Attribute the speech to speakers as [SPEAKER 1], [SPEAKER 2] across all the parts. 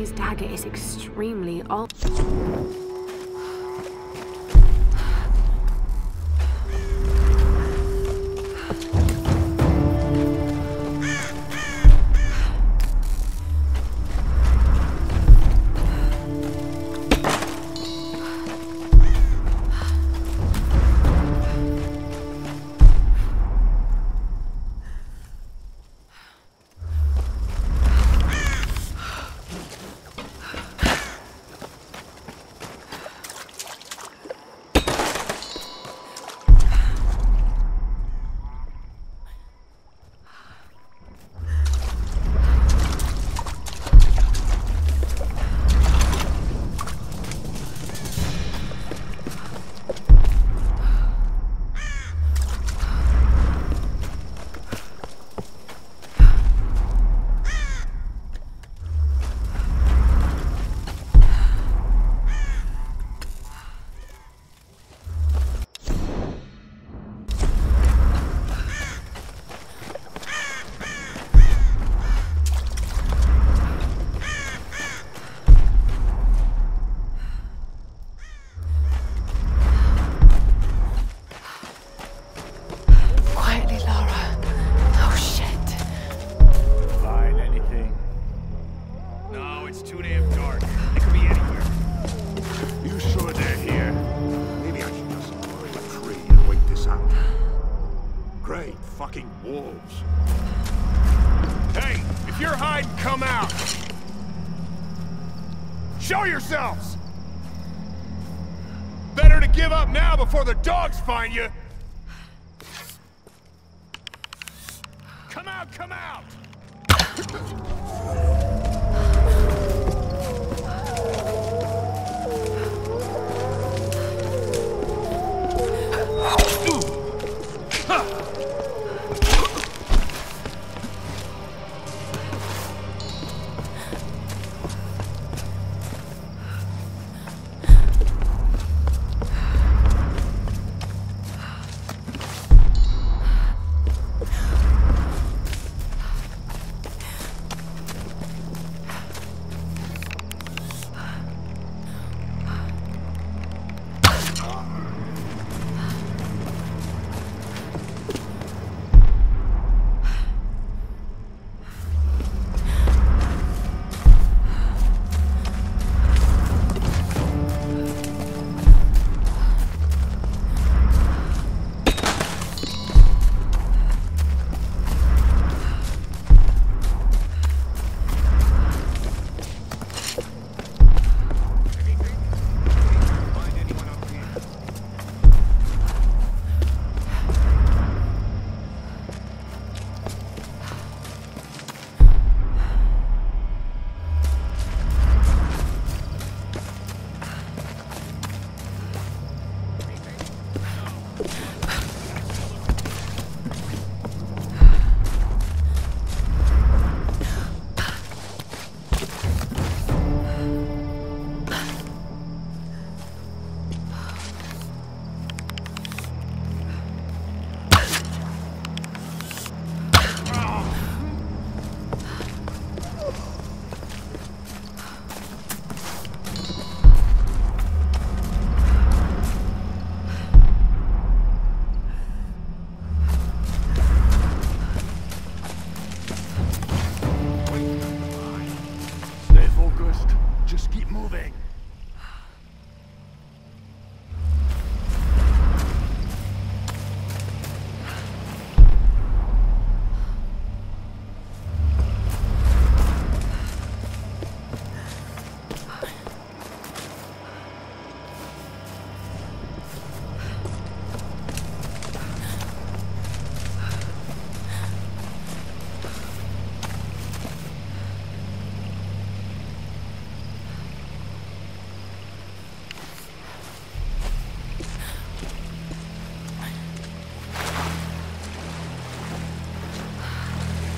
[SPEAKER 1] Chinese dagger is extremely old.
[SPEAKER 2] Out. Great fucking wolves.
[SPEAKER 3] Hey, if you're hiding, come out! Show yourselves! Better to give up now before the dogs find you! Come out, come out!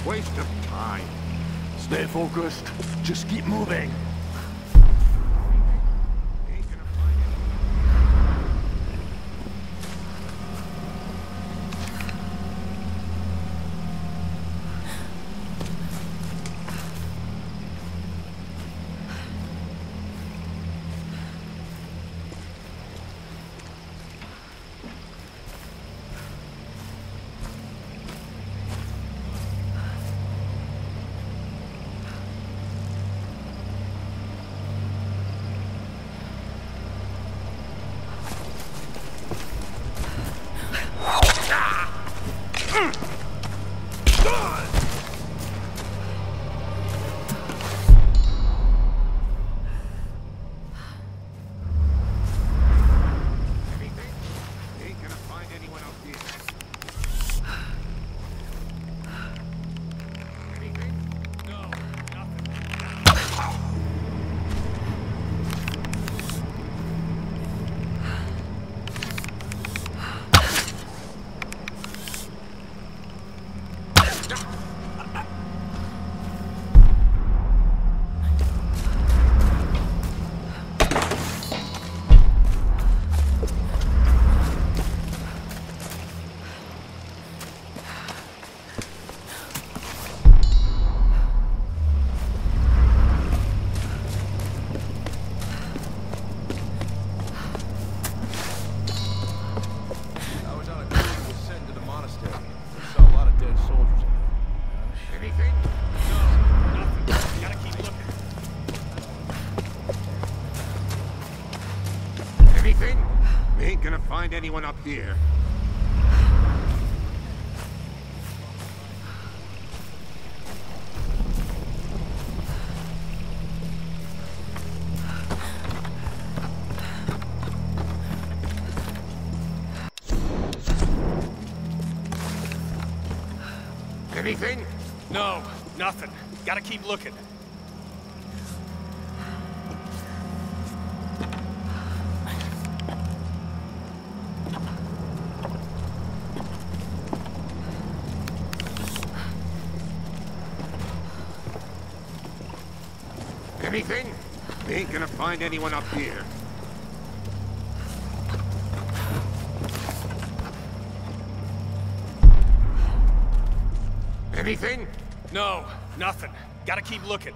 [SPEAKER 2] Waste of time. Stay focused. Just keep moving.
[SPEAKER 3] Ain't gonna find anyone.
[SPEAKER 2] Anything? Anyone up here. Anything?
[SPEAKER 3] No, nothing. Gotta keep looking.
[SPEAKER 2] Find anyone up here. Anything?
[SPEAKER 3] No, nothing. Gotta keep looking.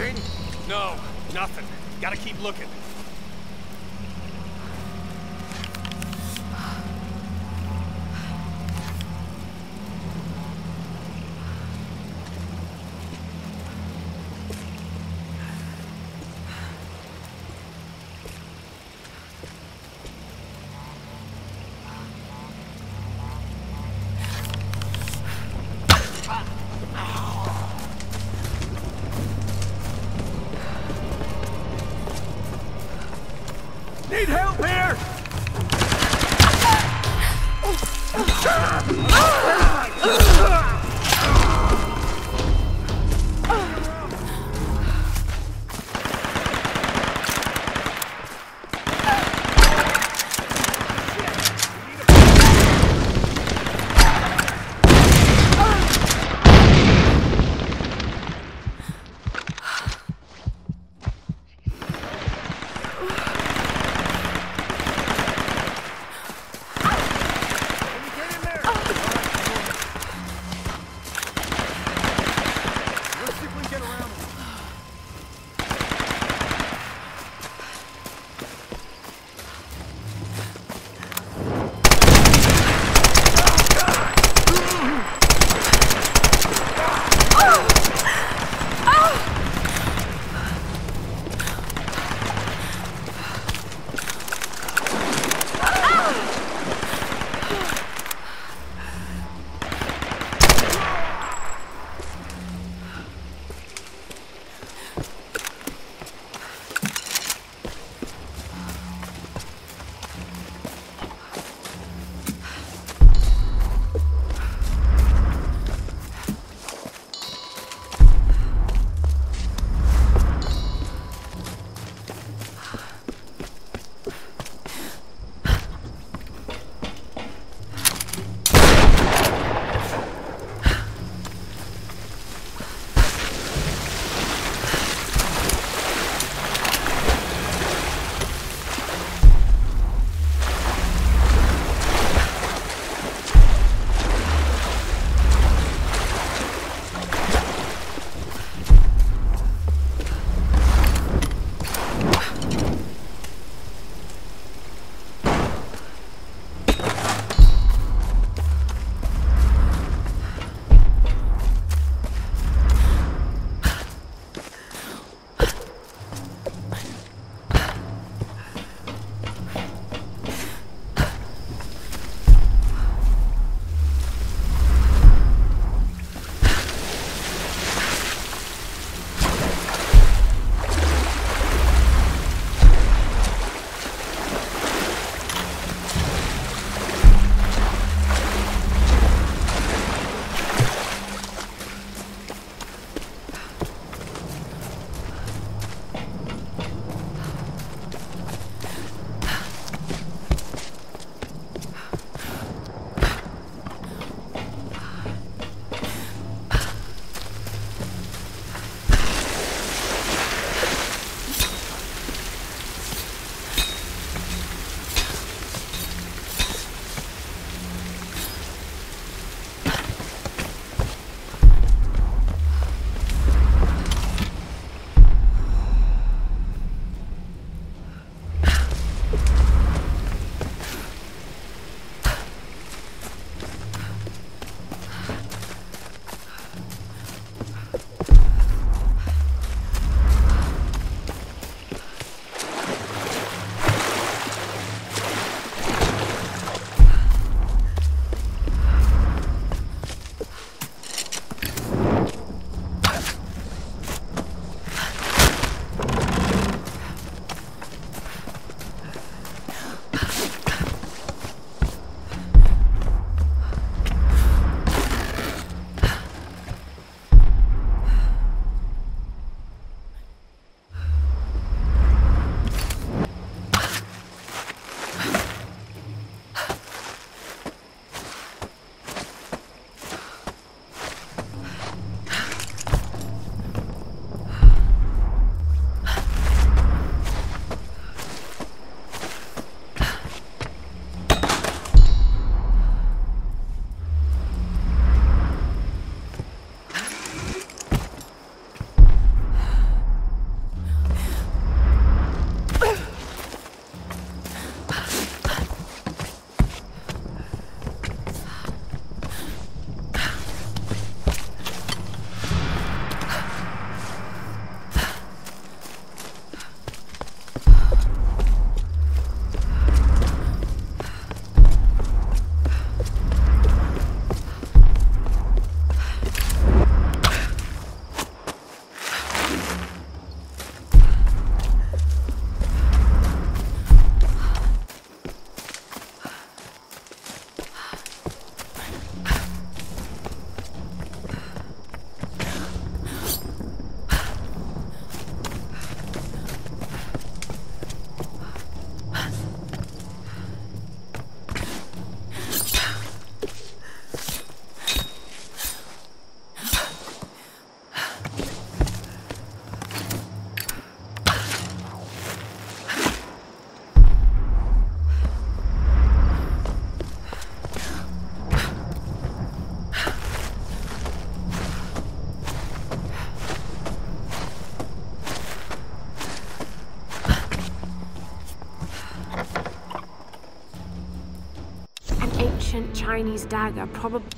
[SPEAKER 2] Anything?
[SPEAKER 3] No, nothing. Gotta keep looking.
[SPEAKER 1] Ancient Chinese dagger, probably.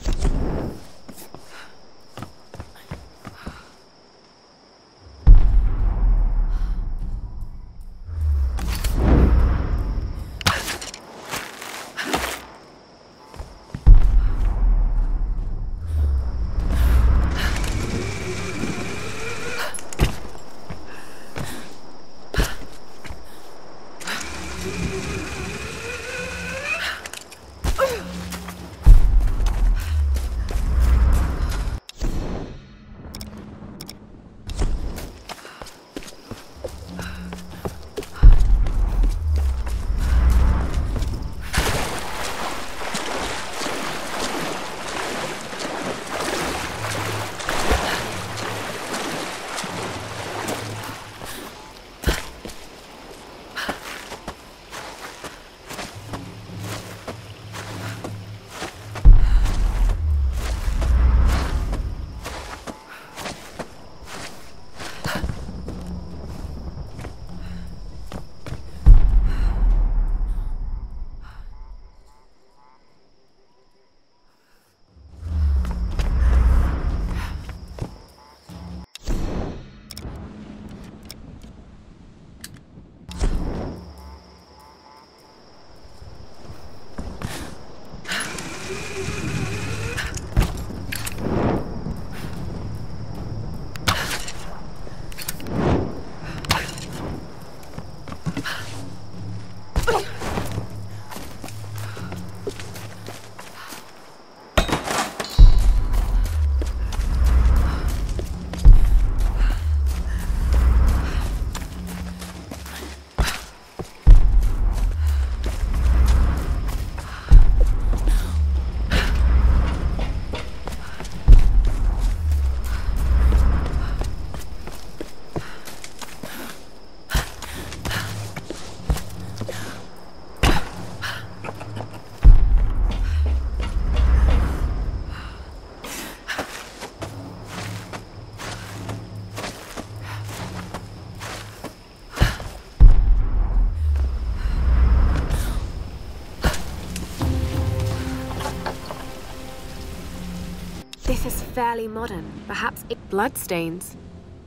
[SPEAKER 1] Fairly modern. Perhaps it bloodstains.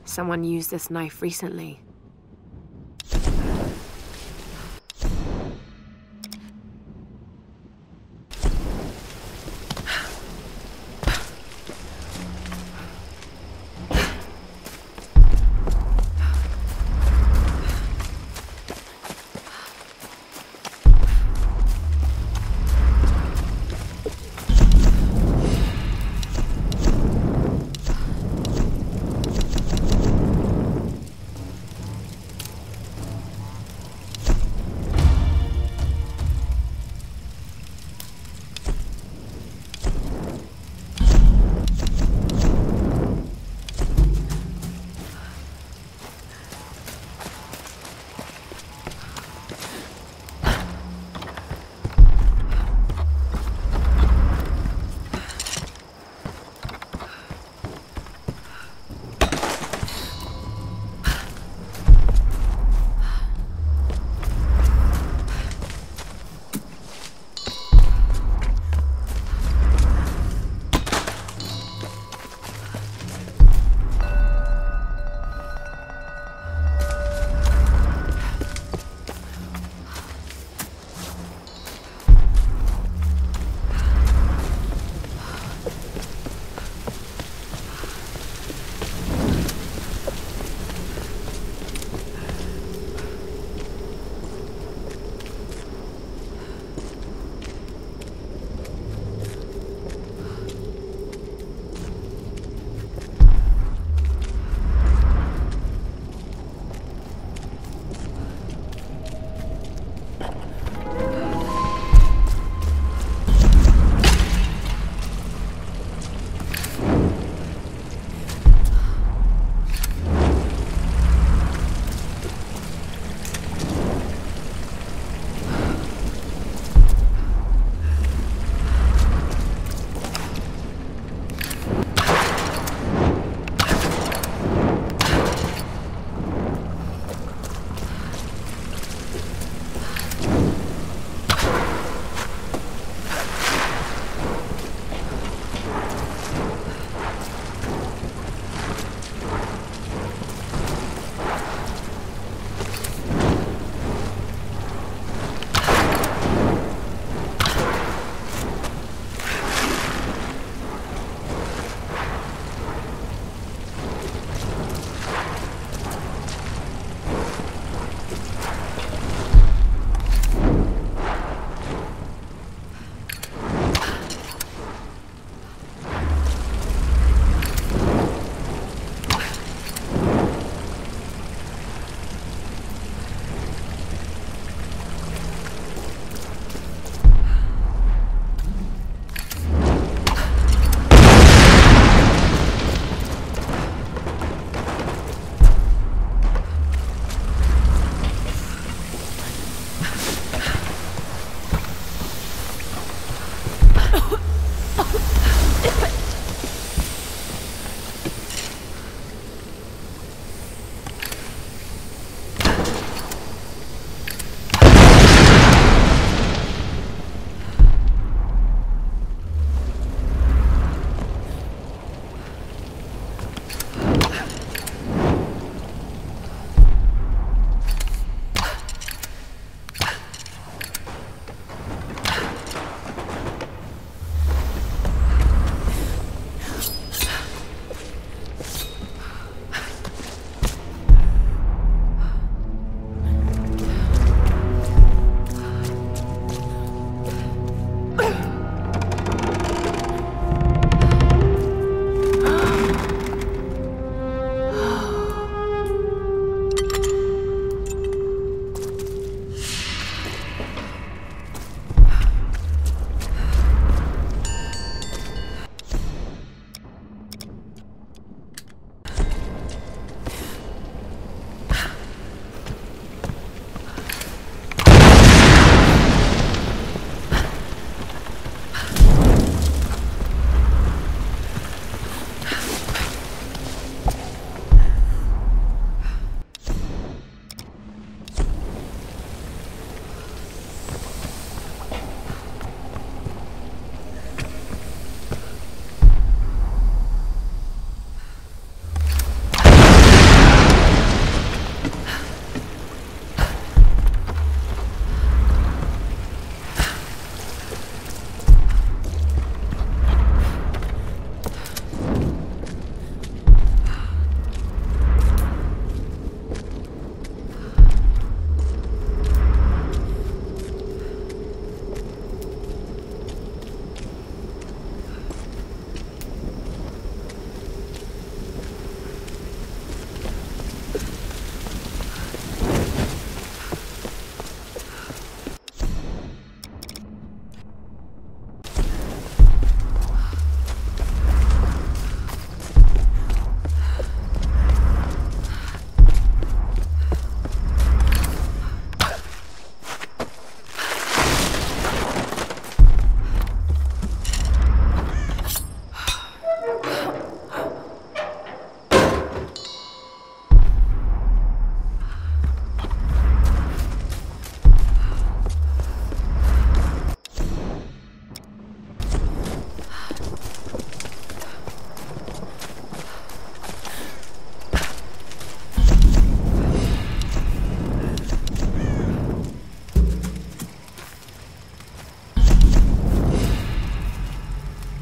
[SPEAKER 1] Someone used this knife recently.